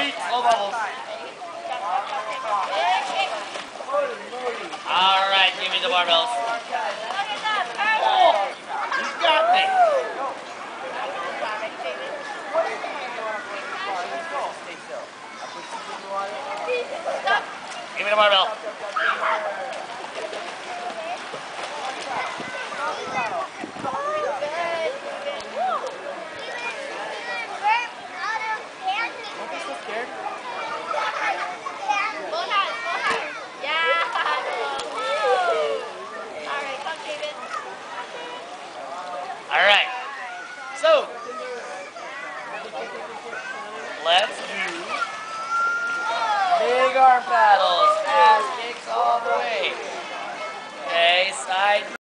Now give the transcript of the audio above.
Ready? Slow bubbles. All right, give me the barbells. Oh, got me. Give me the barbell. let's do big arm paddles. Ass kicks all the way. Okay, side.